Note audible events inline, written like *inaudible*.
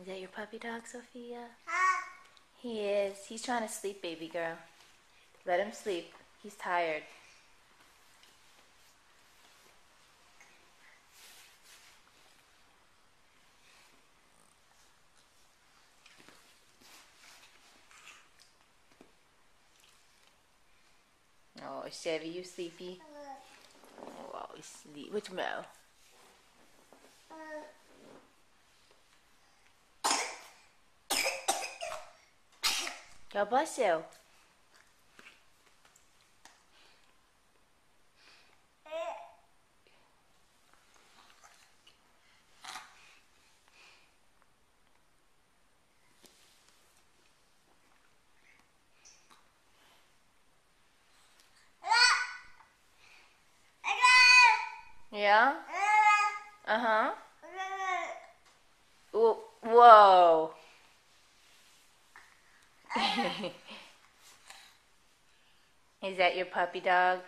Is that your puppy dog, Sophia? He is. He's trying to sleep, baby girl. Let him sleep. He's tired. Oh, Chevy, you sleepy? Uh-huh. Oh, he's sleep. Which Mo? God bless you. Yeah? Uh huh. Whoa. *laughs* Is that your puppy dog?